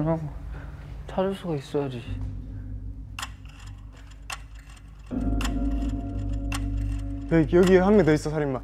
형 찾을 수가 있어야지. 네, 여기 여기 한 명 더 있어 살인마